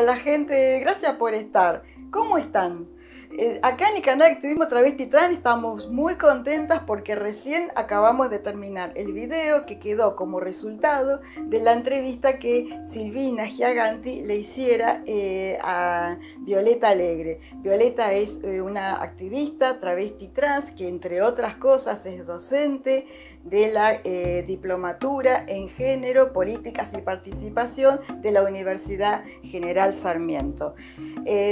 Hola gente, gracias por estar. ¿Cómo están? Eh, acá en el canal Activismo Travesti Trans estamos muy contentas porque recién acabamos de terminar el video que quedó como resultado de la entrevista que Silvina Giaganti le hiciera eh, a Violeta Alegre. Violeta es eh, una activista travesti trans que entre otras cosas es docente de la diplomatura en género, políticas y participación de la Universidad General Sarmiento.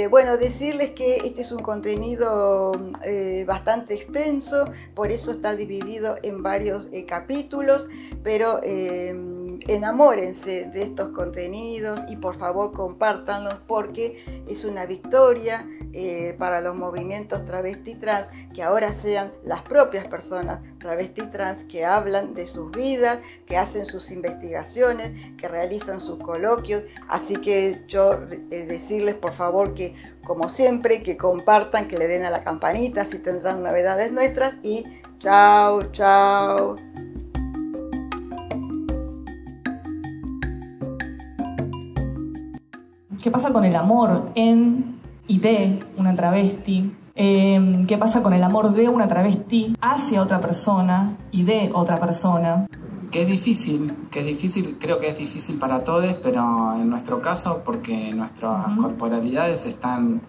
bueno, decirles que este es un contenido eh, bastante extenso, por eso está dividido en varios eh, capítulos, pero enamórense de estos contenidos y por favor compártanlos porque es una victoria eh, para los movimientos travesti trans que ahora sean las propias personas travesti trans que hablan de sus vidas, que hacen sus investigaciones, que realizan sus coloquios. Así que yo decirles por favor que como siempre, que compartan, que le den a la campanita, si tendrán novedades nuestras y chao, chao. ¿Qué pasa con el amor en y de una travesti? Em, ¿Qué pasa con el amor de una travesti hacia otra persona y de otra persona? que es difícil, que es difícil, creo que es difícil para todos, pero en nuestro caso, porque nuestras corporalidades están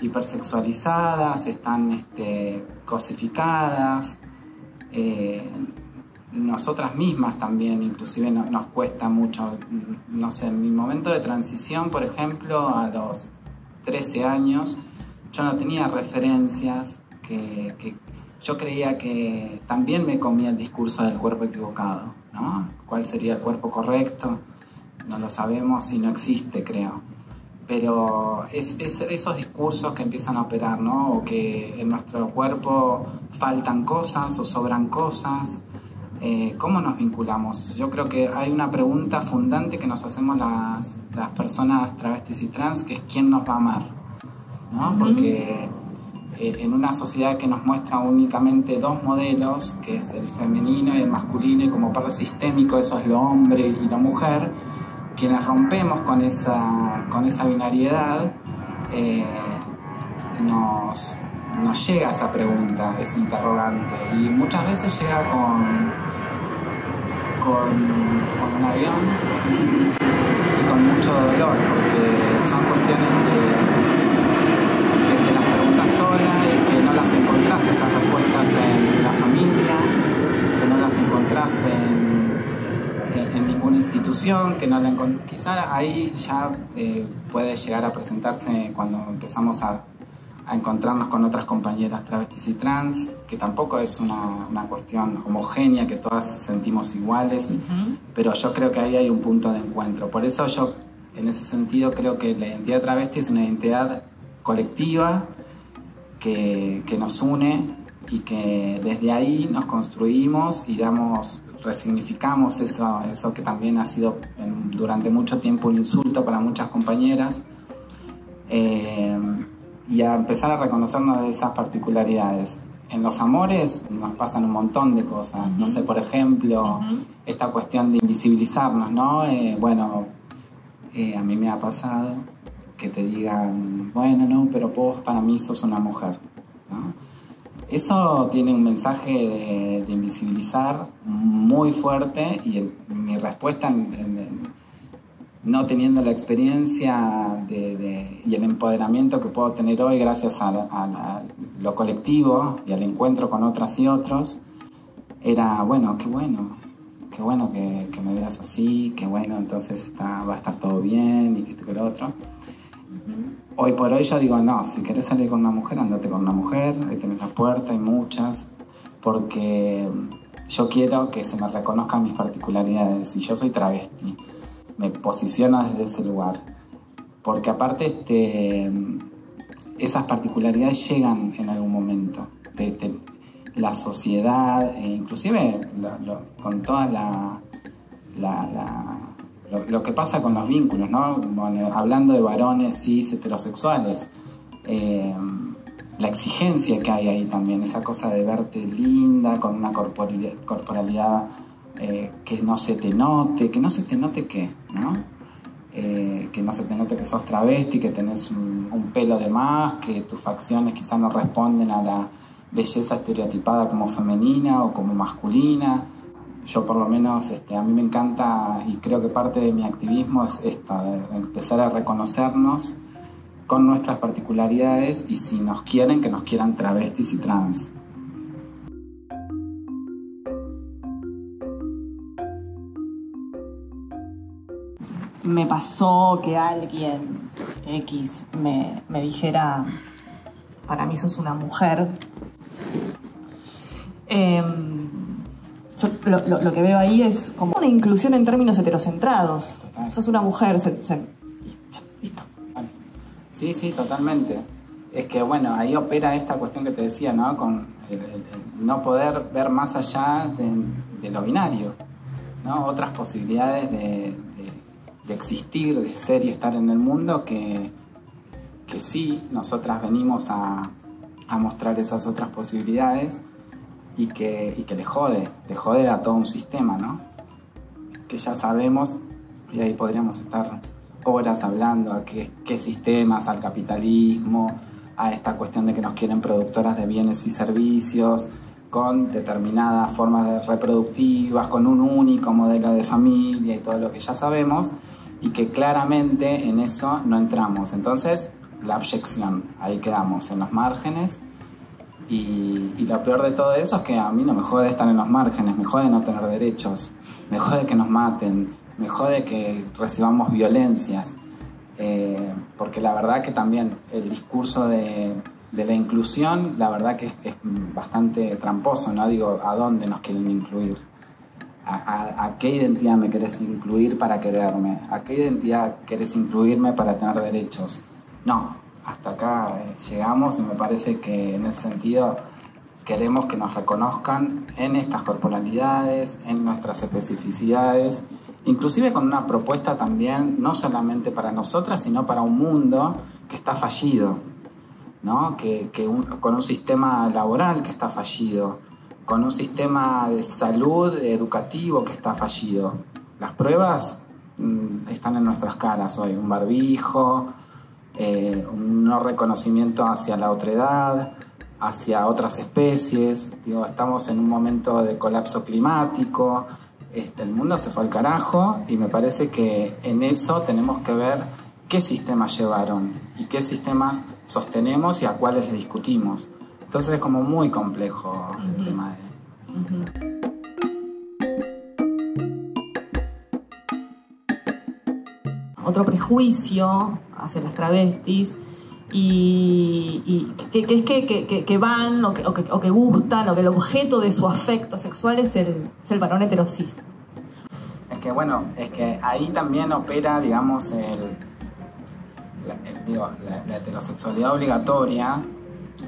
hipersexualizadas, están este, cosificadas, eh, nosotras mismas también, inclusive nos cuesta mucho, no sé, en mi momento de transición, por ejemplo, a los 13 años, yo no tenía referencias que yo creía que también me comía el discurso del cuerpo equivocado, ¿no? ¿Cuál sería el cuerpo correcto? No lo sabemos y no existe, creo. Pero es, esos discursos que empiezan a operar, ¿no? O que en nuestro cuerpo faltan cosas o sobran cosas. Eh, ¿Cómo nos vinculamos? Yo creo que hay una pregunta fundante que nos hacemos las, las personas travestis y trans, que es ¿quién nos va a amar? ¿no? Porque eh, en una sociedad que nos muestra únicamente dos modelos, que es el femenino y el masculino, y como parte sistémico eso es lo hombre y la mujer, quienes rompemos con esa, con esa binariedad, eh, nos, nos llega esa pregunta, ese interrogante, y muchas veces llega con, con, un avión y con mucho dolor, porque son cuestiones que sola y que no las encontrás esas respuestas en la familia, que no las encontrás en, en, ninguna institución, que no la quizá ahí ya eh, puede llegar a presentarse cuando empezamos a, a, encontrarnos con otras compañeras travestis y trans, que tampoco es una, una cuestión homogénea, que todas sentimos iguales, pero yo creo que ahí hay un punto de encuentro. Por eso yo, en ese sentido, creo que la identidad travesti es una identidad colectiva que, nos une y que desde ahí nos construimos y damos, resignificamos eso, eso que también ha sido durante mucho tiempo un insulto para muchas compañeras. Eh, y a empezar a reconocernos de esas particularidades. En los amores nos pasan un montón de cosas. No sé, por ejemplo, esta cuestión de invisibilizarnos, ¿no? Eh, bueno, eh, a mí me ha pasado que te digan, bueno, no, pero vos para mí sos una mujer. Eso tiene un mensaje de, invisibilizar muy fuerte y mi respuesta, no teniendo la experiencia y el empoderamiento que puedo tener hoy gracias a, lo colectivo y al encuentro con otras y otros, era, bueno, qué bueno, qué bueno que, me veas así, qué bueno, entonces está, va a estar todo bien y que esto que lo otro. Hoy por hoy yo digo, no, si querés salir con una mujer, andate con una mujer, ahí tenés la puerta, hay muchas, porque yo quiero que se me reconozcan mis particularidades. Si yo soy travesti, me posiciono desde ese lugar. Porque aparte este, esas particularidades llegan en algún momento. la sociedad, e inclusive con toda la lo, que pasa con los vínculos, ¿no? hablando de varones cis heterosexuales, eh, la exigencia que hay ahí también, esa cosa de verte linda, con una corporalidad, eh, que no se te note, que no se te note qué, ¿no? eh, que no se te note que sos travesti, que tenés un, pelo de más, que tus facciones quizás no responden a la belleza estereotipada como femenina o como masculina. Yo por lo menos este, a mí me encanta y creo que parte de mi activismo es esto, de empezar a reconocernos con nuestras particularidades y si nos quieren, que nos quieran travestis y trans. Me pasó que alguien X me, me dijera, para mí sos una mujer. Eh, yo lo, lo, lo, que veo ahí es como una inclusión en términos heterocentrados. Total. Sos una mujer, se, se, listo. Sí, sí, totalmente. Es que, bueno, ahí opera esta cuestión que te decía, ¿no? Con el, el, el no poder ver más allá de, de, lo binario, ¿no? Otras posibilidades de, de, existir, de ser y estar en el mundo que, que sí, nosotras venimos a, a mostrar esas otras posibilidades y que, y que le jode, le jode a todo un sistema, ¿no? Que ya sabemos, y ahí podríamos estar horas hablando a qué, qué sistemas, al capitalismo, a esta cuestión de que nos quieren productoras de bienes y servicios con determinadas formas de reproductivas, con un único modelo de familia y todo lo que ya sabemos, y que claramente en eso no entramos. Entonces, la abyección, ahí quedamos, en los márgenes, y, lo peor de todo eso es que a mí no me jode estar en los márgenes, me jode no tener derechos, me jode que nos maten, me jode que recibamos violencias. Eh, porque la verdad que también el discurso de, la inclusión, la verdad que es, bastante tramposo, ¿no? Digo, ¿a dónde nos quieren incluir? ¿A, qué identidad me querés incluir para quererme? ¿A qué identidad querés incluirme para tener derechos? No, hasta acá eh, llegamos y me parece que en ese sentido queremos que nos reconozcan en estas corporalidades, en nuestras especificidades, inclusive con una propuesta también no solamente para nosotras, sino para un mundo que está fallido, ¿no? que, con un sistema laboral que está fallido, con un sistema de salud educativo que está fallido. Las pruebas mmm, están en nuestras caras hoy, un barbijo, eh, un no reconocimiento hacia la otredad, hacia otras especies. Digo, estamos en un momento de colapso climático, este, el mundo se fue al carajo y me parece que en eso tenemos que ver qué sistemas llevaron y qué sistemas sostenemos y a cuáles le discutimos. Entonces es como muy complejo uh -huh. el tema de... Uh -huh. Otro prejuicio hacia las travestis y, y que, que, es que, que, que, van o que, o, o que, gustan o que el objeto de su afecto sexual es el, es el varón heterosis. Es que bueno, es que ahí también opera, digamos, el, la, el, digo, la, la, heterosexualidad obligatoria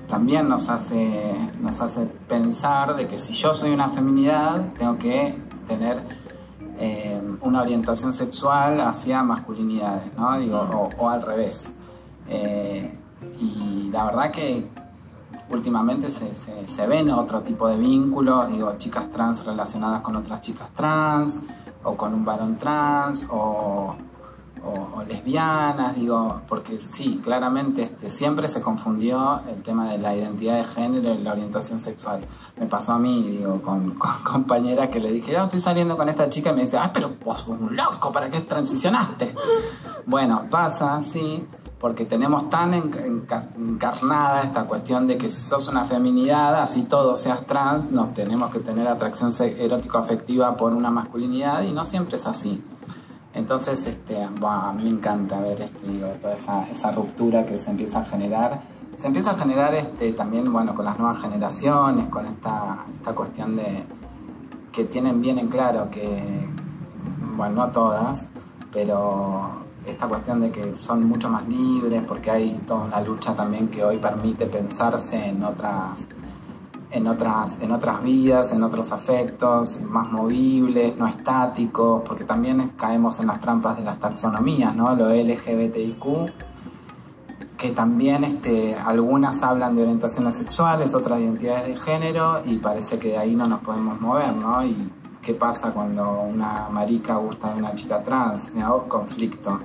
también nos hace, nos hace pensar de que si yo soy una feminidad, tengo que tener eh, una orientación sexual hacia masculinidades, ¿no? Digo, o, o al revés. Eh, y la verdad que últimamente se, se, se, ven otro tipo de vínculos, digo, chicas trans relacionadas con otras chicas trans, o con un varón trans, o, o, lesbianas, digo, porque sí, claramente este, siempre se confundió el tema de la identidad de género y la orientación sexual. Me pasó a mí, digo, con, con compañeras que le dije, yo estoy saliendo con esta chica y me dice, ah, pero vos sos un loco, ¿para qué transicionaste? Bueno, pasa, sí, porque tenemos tan encarnada esta cuestión de que si sos una feminidad, así todo seas trans, nos tenemos que tener atracción erótico-afectiva por una masculinidad y no siempre es así. Entonces, este, a mí me encanta ver este, digo, toda esa, esa, ruptura que se empieza a generar. Se empieza a generar este, también bueno, con las nuevas generaciones, con esta, esta cuestión de que tienen bien en claro que, bueno, no todas, pero esta cuestión de que son mucho más libres, porque hay toda una lucha también que hoy permite pensarse en otras, en otras, en otras vidas, en otros afectos, más movibles, no estáticos, porque también caemos en las trampas de las taxonomías, ¿no? Lo LGBTIQ, que también este, algunas hablan de orientaciones sexuales, otras de identidades de género, y parece que de ahí no nos podemos mover, ¿no? Y qué pasa cuando una marica gusta de una chica trans, conflicto.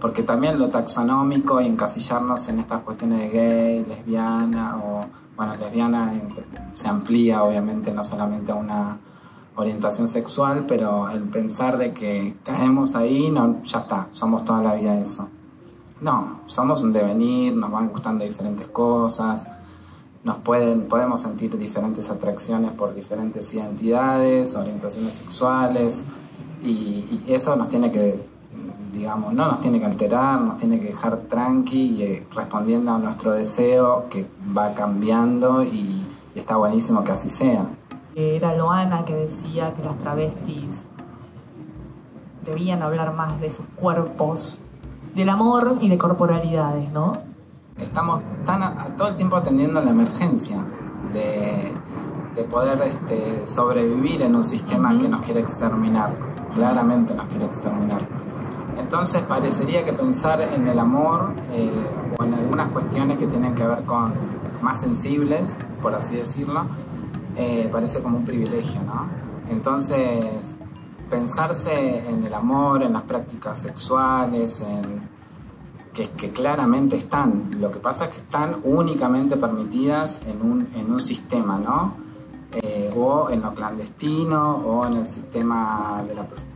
Porque también lo taxonómico y encasillarnos en estas cuestiones de gay, lesbiana o, bueno, lesbiana se amplía obviamente no solamente a una orientación sexual, pero el pensar de que caemos ahí, no, ya está, somos toda la vida eso. No, somos un devenir, nos van gustando diferentes cosas, nos pueden, podemos sentir diferentes atracciones por diferentes identidades, orientaciones sexuales, y, eso nos tiene que, digamos, no nos tiene que alterar, nos tiene que dejar tranqui y eh, respondiendo a nuestro deseo que va cambiando y está buenísimo que así sea. Era Loana que decía que las travestis debían hablar más de sus cuerpos del amor y de corporalidades, ¿no? Estamos tan todo el tiempo atendiendo la emergencia de, poder este, sobrevivir en un sistema que nos quiere exterminar, claramente nos quiere exterminar. Entonces parecería que pensar en el amor eh, o en algunas cuestiones que tienen que ver con más sensibles, por así decirlo, eh, parece como un privilegio, ¿no? Entonces pensarse en el amor, en las prácticas sexuales, en, que, claramente están. Lo que pasa es que están únicamente permitidas en un, en un sistema, ¿no? Eh, o en lo clandestino, o en el sistema de la prostitución,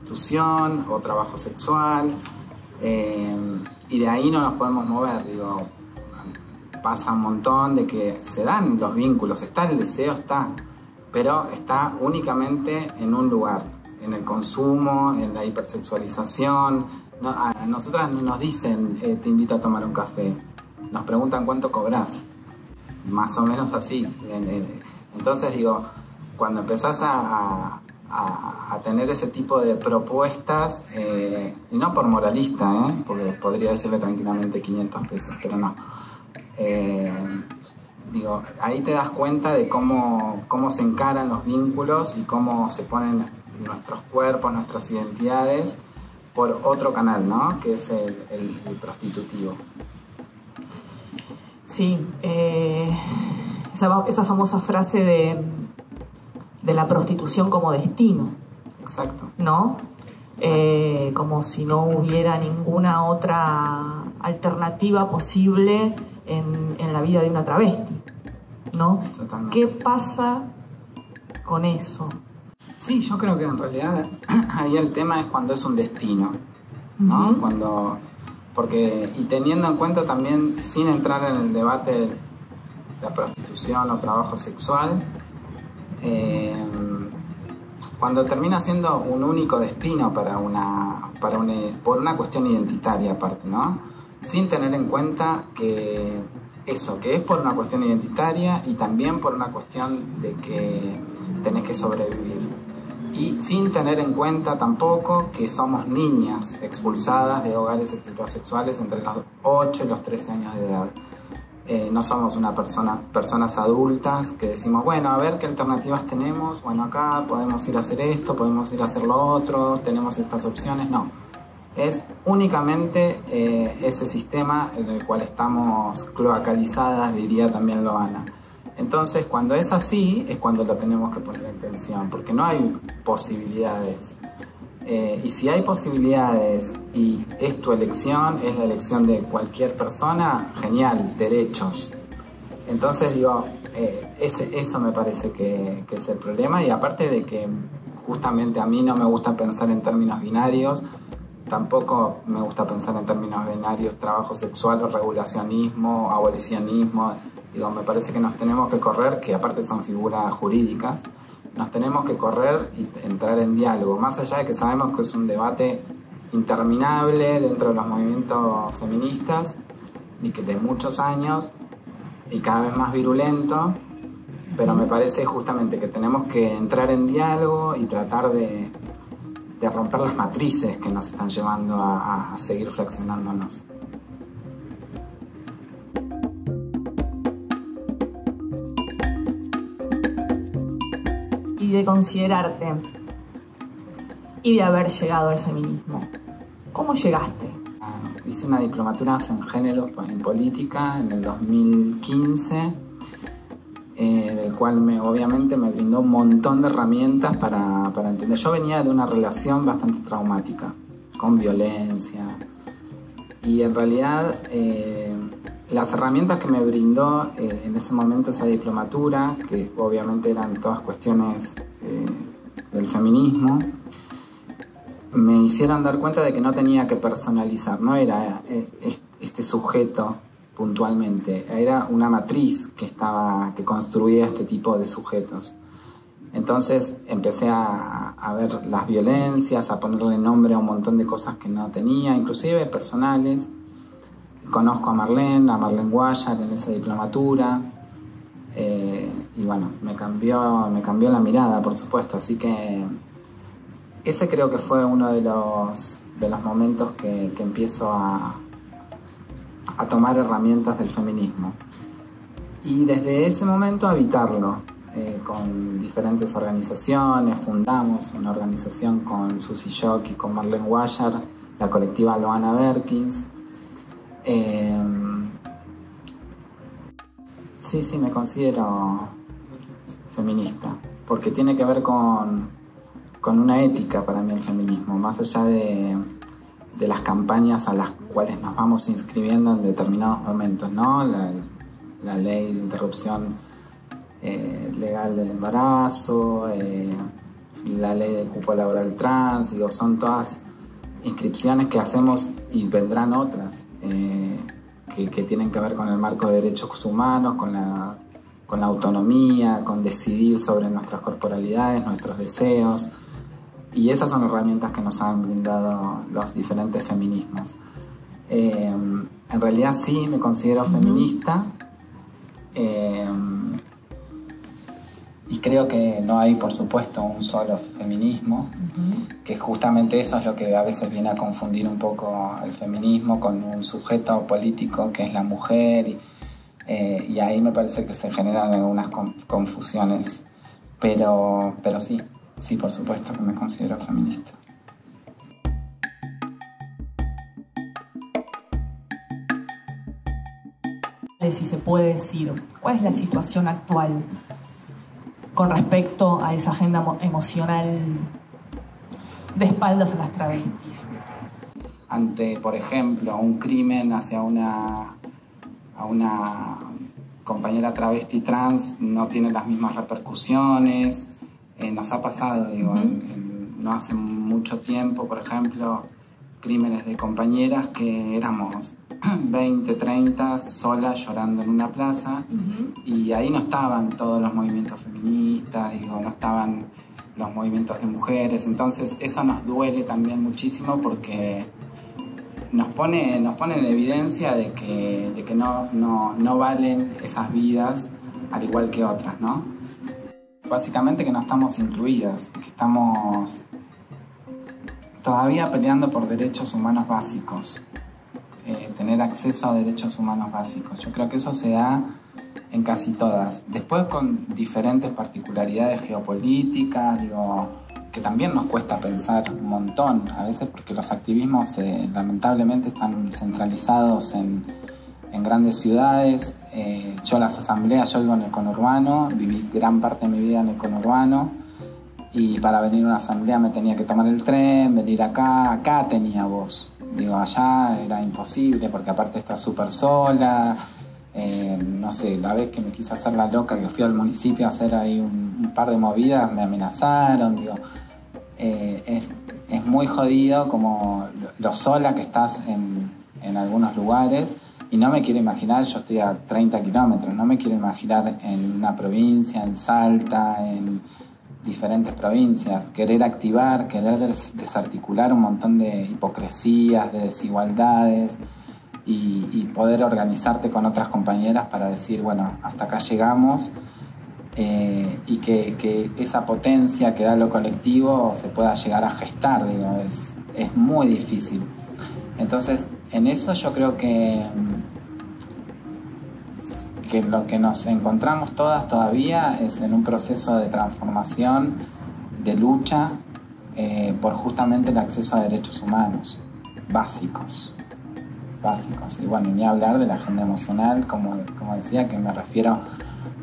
o trabajo sexual. Eh, y de ahí no nos podemos mover, digo. Pasa un montón de que se dan los vínculos, está el deseo, está, pero está únicamente en un lugar en el consumo, en la hipersexualización. a nosotras nos dicen, eh, te invito a tomar un café. Nos preguntan cuánto cobras. Más o menos así. Entonces digo, cuando empezás a, tener ese tipo de propuestas, eh, y no por moralista, ¿eh? porque podría decirle tranquilamente 500 pesos, pero no. digo, ahí te das cuenta de cómo, cómo se encaran los vínculos y cómo se ponen nuestros cuerpos, nuestras identidades, por otro canal, ¿no? Que es el, prostitutivo. Sí, eh, esa, famosa frase de, de, la prostitución como destino. Exacto. ¿No? Eh, como si no hubiera ninguna otra alternativa posible en, en la vida de una travesti. ¿No? ¿Qué pasa con eso? Sí, yo creo que en realidad ahí el tema es cuando es un destino, ¿no? Cuando, porque, y teniendo en cuenta también, sin entrar en el debate de la prostitución o trabajo sexual, eh, cuando termina siendo un único destino para una, para una, por una cuestión identitaria aparte, ¿no? Sin tener en cuenta que eso, que es por una cuestión identitaria y también por una cuestión de que tenés que sobrevivir y sin tener en cuenta tampoco que somos niñas expulsadas de hogares heterosexuales entre los 8 y los 13 años de edad. Eh, no somos una persona, personas adultas que decimos, bueno, a ver qué alternativas tenemos, bueno, acá podemos ir a hacer esto, podemos ir a hacer lo otro, tenemos estas opciones, no. Es únicamente eh, ese sistema en el cual estamos cloacalizadas, diría también Loana. Entonces, cuando es así, es cuando lo tenemos que poner en tensión, porque no hay posibilidades. Eh, y si hay posibilidades y es tu elección, es la elección de cualquier persona, genial, derechos. Entonces digo, eh, ese, eso me parece que, que, es el problema y aparte de que justamente a mí no me gusta pensar en términos binarios, tampoco me gusta pensar en términos binarios trabajo sexual o regulacionismo, abolicionismo, Digo, me parece que nos tenemos que correr, que aparte son figuras jurídicas, nos tenemos que correr y entrar en diálogo, más allá de que sabemos que es un debate interminable dentro de los movimientos feministas y que de muchos años y cada vez más virulento, pero me parece justamente que tenemos que entrar en diálogo y tratar de, romper las matrices que nos están llevando a, a seguir fraccionándonos. De considerarte y de haber llegado al feminismo. ¿Cómo llegaste? Hice una diplomatura en género pues, en política en el 2015 eh, del cual me, obviamente me brindó un montón de herramientas para, para entender. Yo venía de una relación bastante traumática, con violencia, y en realidad eh, las herramientas que me brindó eh, en ese momento esa diplomatura, que obviamente eran todas cuestiones del feminismo, me hicieron dar cuenta de que no tenía que personalizar, no era este sujeto puntualmente, era una matriz que, estaba, que construía este tipo de sujetos. Entonces empecé a, ver las violencias, a ponerle nombre a un montón de cosas que no tenía, inclusive personales. Conozco a Marlene, a Marlene Guayar en esa diplomatura. Eh, y bueno, me cambió, me cambió la mirada, por supuesto. Así que ese creo que fue uno de los, de los momentos que empiezo a, a tomar herramientas del feminismo. Y desde ese momento habitarlo eh, con diferentes organizaciones. Fundamos una organización con Susie Shock y con Marlene Guayar, la colectiva Loana Berkins. Eh, sí, sí, me considero feminista, porque tiene que ver con, con una ética para mí el feminismo, más allá de de las campañas a las cuales nos vamos inscribiendo en determinados momentos, ¿no? La, ley de interrupción eh, legal del embarazo, eh, la ley de cupo laboral trans, digo, son todas inscripciones que hacemos y vendrán otras eh, que, que, tienen que ver con el marco de derechos humanos, con la, con la autonomía, con decidir sobre nuestras corporalidades, nuestros deseos. Y esas son herramientas que nos han brindado los diferentes feminismos. Eh, en realidad sí me considero feminista eh, creo que no hay por supuesto un solo feminismo, que justamente eso es lo que a veces viene a confundir un poco el feminismo con un sujeto político que es la mujer y, eh, y ahí me parece que se generan algunas confusiones, pero, pero sí, Sí, por supuesto que me considero feminista. Si se puede decir, ¿cuál es la situación actual con respecto a esa agenda emocional de espaldas a las travestis? Ante, por ejemplo, un crimen hacia una, a una compañera travesti trans no tiene las mismas repercusiones, eh, nos ha pasado, digo, no hace mucho tiempo, por ejemplo, crímenes de compañeras que éramos 20, 30 solas llorando en una plaza. Y ahí no estaban todos los movimientos feministas, digo, no estaban los movimientos de mujeres, entonces eso nos duele también muchísimo porque nos pone, nos pone en evidencia de que, de que no, no, no valen esas vidas al igual que otras, ¿no? básicamente que no estamos incluidas, que estamos todavía peleando por derechos humanos básicos, eh, tener acceso a derechos humanos básicos. Yo creo que eso se da en casi todas. Después con diferentes particularidades geopolíticas, digo, que también nos cuesta pensar un montón, a veces porque los activismos eh, lamentablemente están centralizados en grandes ciudades. Eh, yo las asambleas, yo vivo en el conurbano, viví gran parte de mi vida en el conurbano y para venir a una asamblea me tenía que tomar el tren, venir acá, acá tenía voz. Digo, allá era imposible porque aparte está súper sola. Eh, no sé, la vez que me quise hacer la loca, que fui al municipio a hacer ahí un, par de movidas, me amenazaron, digo, eh, es, es, muy jodido como lo, sola que estás en, en algunos lugares y no me quiero imaginar, yo estoy a 30 kilómetros, no me quiero imaginar en una provincia, en Salta, en diferentes provincias, querer activar, querer desarticular un montón de hipocresías, de desigualdades y, poder organizarte con otras compañeras para decir, bueno, hasta acá llegamos eh, y que, esa potencia que da lo colectivo se pueda llegar a gestar, digo, es, es muy difícil. Entonces, en eso yo creo que, lo que nos encontramos todas todavía es en un proceso de transformación, de lucha eh, por justamente el acceso a derechos humanos básicos. Básicos. Y bueno, ni hablar de la agenda emocional, como, como decía, que me refiero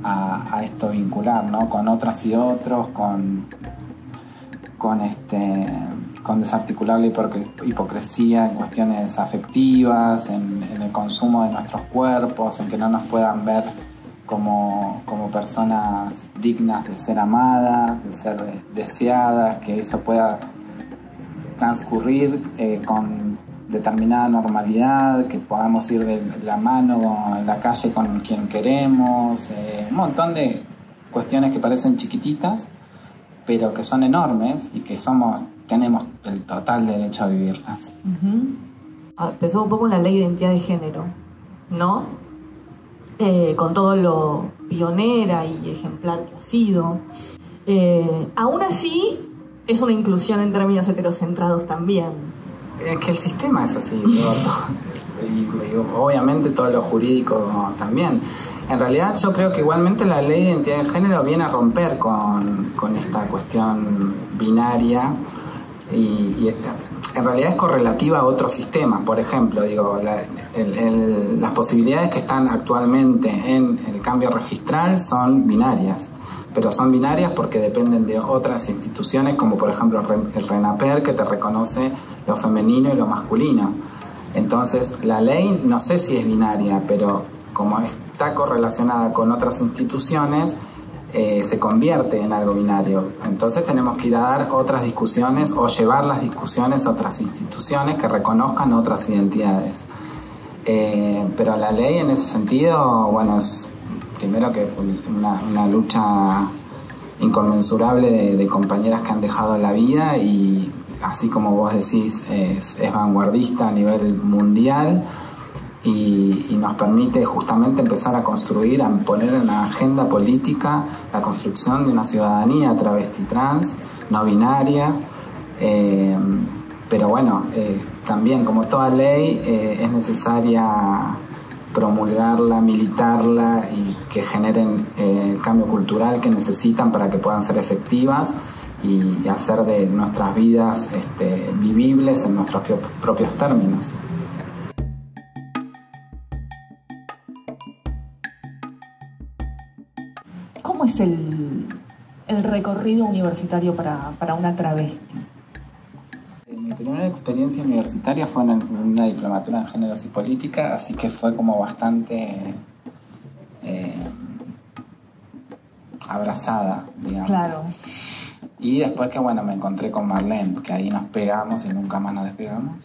a, esto vincular, ¿no? Con otras y otros, con, con, este, con desarticular la hipocresía en cuestiones afectivas, en, el consumo de nuestros cuerpos, en que no nos puedan ver como, como personas dignas de ser amadas, de ser deseadas, que eso pueda transcurrir eh, con determinada normalidad, que podamos ir de la mano en la calle con quien queremos, eh, un montón de cuestiones que parecen chiquititas, pero que son enormes y que somos, tenemos el total derecho a vivirlas. Empezó un poco la ley de identidad de género, ¿no? Eh, con todo lo pionera y ejemplar que ha sido. Eh, aún así, es una inclusión en términos heterocentrados también es que el sistema es así, y, obviamente todo lo jurídico también. En realidad yo creo que igualmente la ley de identidad de género viene a romper con, esta cuestión binaria y, en realidad es correlativa a otros sistemas. Por ejemplo, digo, las posibilidades que están actualmente en el cambio registral son binarias pero son binarias porque dependen de otras instituciones, como por ejemplo el RENAPER, que te reconoce lo femenino y lo masculino. Entonces, la ley no sé si es binaria, pero como está correlacionada con otras instituciones, eh, se convierte en algo binario. Entonces tenemos que ir a dar otras discusiones o llevar las discusiones a otras instituciones que reconozcan otras identidades. Eh, pero la ley en ese sentido, bueno, es primero que una, una lucha inconmensurable de, compañeras que han dejado la vida y así como vos decís es, vanguardista a nivel mundial y, nos permite justamente empezar a construir, a poner en la agenda política la construcción de una ciudadanía travesti trans, no binaria, eh, pero bueno, eh, también como toda ley eh, es necesaria promulgarla, militarla y que generen el cambio cultural que necesitan para que puedan ser efectivas y, hacer de nuestras vidas este, vivibles en nuestros propios términos. ¿Cómo es el, recorrido universitario para, para una travesti? Mi primera experiencia universitaria fue en una diplomatura en géneros y política, así que fue como bastante eh, abrazada, digamos. Claro. Y después que bueno, me encontré con Marlene, que ahí nos pegamos y nunca más nos despegamos.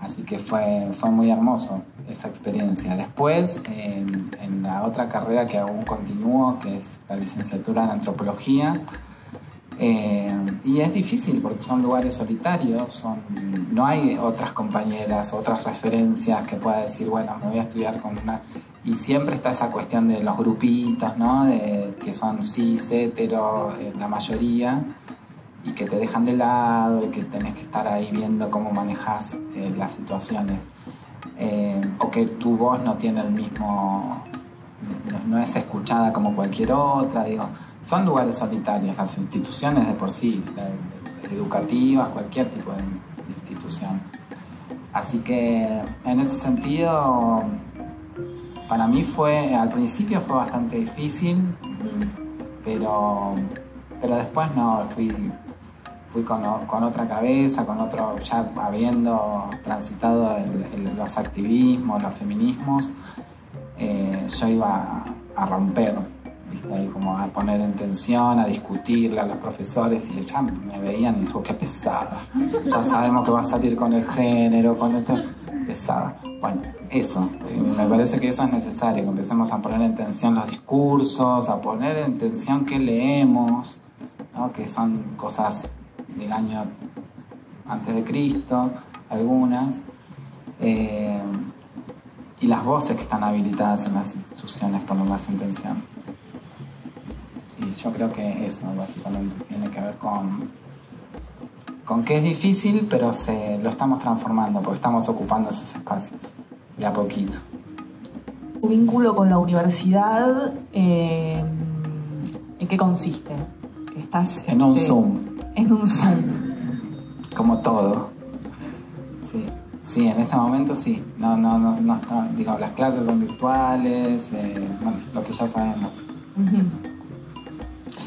Así que fue, fue muy hermoso esa experiencia. Después, en, la otra carrera que aún continúo, que es la licenciatura en antropología, eh, y es difícil porque son lugares solitarios, son, no hay otras compañeras, otras referencias que pueda decir, bueno, me voy a estudiar con una... Y siempre está esa cuestión de los grupitos, ¿no? De, que son cis, hetero, eh, la mayoría, y que te dejan de lado y que tenés que estar ahí viendo cómo manejas eh, las situaciones. O que tu voz no tiene el mismo... no es escuchada como cualquier otra, digo son lugares solitarios las instituciones de por sí, educativas, cualquier tipo de institución. Así que en ese sentido, para mí fue, al principio fue bastante difícil, pero, pero después no, fui, fui con, otra cabeza, con otro, ya habiendo transitado los activismos, los feminismos, eh, yo iba a romper ¿viste? Ahí como a poner en tensión, a discutirle a los profesores y ya me veían y dijo, qué pesada. Ya sabemos que va a salir con el género, con esto. Pesada. Bueno, eso. Me parece que eso es necesario, que empecemos a poner en tensión los discursos, a poner en tensión qué leemos, ¿no? que son cosas del año antes de Cristo, algunas. Eh, y las voces que están habilitadas en las instituciones ponerlas en tensión. Sí, yo creo que eso básicamente tiene que ver con, con que es difícil, pero se, lo estamos transformando porque estamos ocupando esos espacios de a poquito. ¿Tu vínculo con la universidad eh, en qué consiste? Estás en un este, Zoom. En un Zoom. Como todo. Sí. Sí, en este momento sí. No, no, no, no digo, las clases son virtuales, eh, bueno, lo que ya sabemos.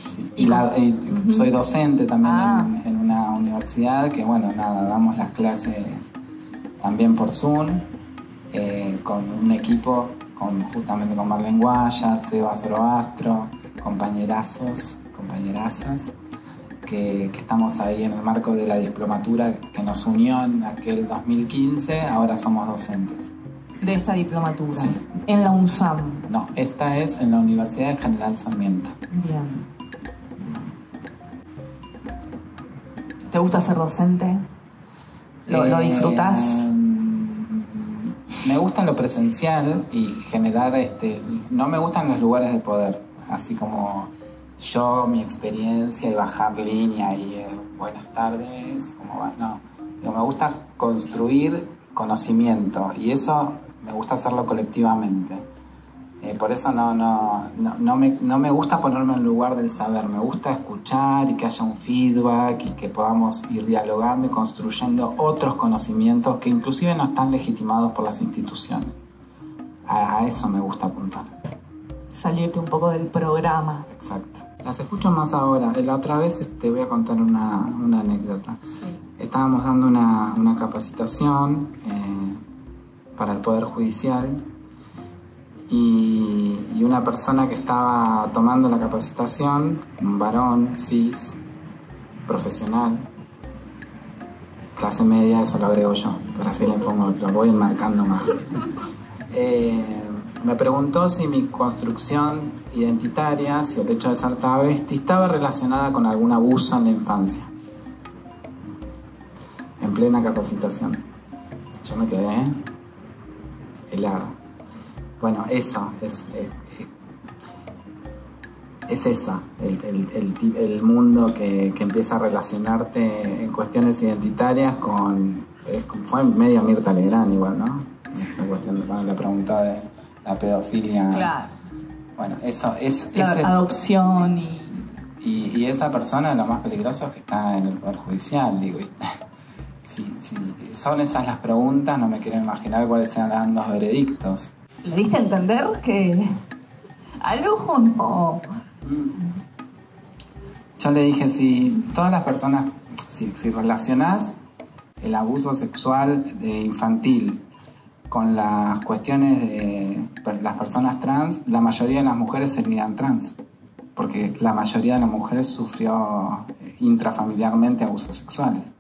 Sí, Y, la- y soy docente también Ah. en, en una universidad que, bueno, nada, damos las clases también por Zoom, eh, con un equipo, con, justamente con Marlene Guaya, Seba Zoroastro, compañerazos, compañerazas, que, que estamos ahí en el marco de la diplomatura que nos unió en aquel 2015, ahora somos docentes. De esta diplomatura. Sí. En la UNSAM. No, esta es en la Universidad de General Sarmiento. Bien. ¿Te gusta ser docente? ¿Lo, lo Eh, disfrutas? Me gusta lo presencial y generar este. No me gustan los lugares de poder, así como yo, mi experiencia y bajar línea y eh, buenas tardes, ¿cómo va? No. Digo, me gusta construir conocimiento y eso me gusta hacerlo colectivamente. Eh, por eso no, no, no, no me, no me gusta ponerme en lugar del saber, me gusta escuchar y que haya un feedback y que podamos ir dialogando y construyendo otros conocimientos que inclusive no están legitimados por las instituciones. A, a eso me gusta apuntar. Salirte un poco del programa. Exacto. Las escucho más ahora. La otra vez te este, voy a contar una, una anécdota. Estábamos dando una, una capacitación eh, para el Poder Judicial y, y una persona que estaba tomando la capacitación, un varón, cis, profesional, clase media, eso lo agrego yo, pero así le pongo, lo voy enmarcando más. Eh, me preguntó si mi construcción identitaria, si el hecho de ser travesti, estaba relacionada con algún abuso en la infancia. En plena capacitación. Yo me quedé helado. Bueno, eso es, es, es eso, el, el- el mundo que, que empieza a relacionarte en cuestiones identitarias con... fue medio Mirta Legrand igual, ¿no? Esta cuestión de cuando le preguntó de la pedofilia. Claro. Bueno, eso es... La ese- adopción y. y, y esa persona lo más peligroso es que está en el Poder Judicial, digo. Si, si son esas las preguntas, no me quiero imaginar cuáles serán los veredictos. ¿Le diste a entender que. algo no? Yo le dije, si todas las personas, si, si relacionás el abuso sexual de infantil con las cuestiones de las personas trans, la mayoría de las mujeres serían trans, porque la mayoría de las mujeres sufrió eh, intrafamiliarmente abusos sexuales.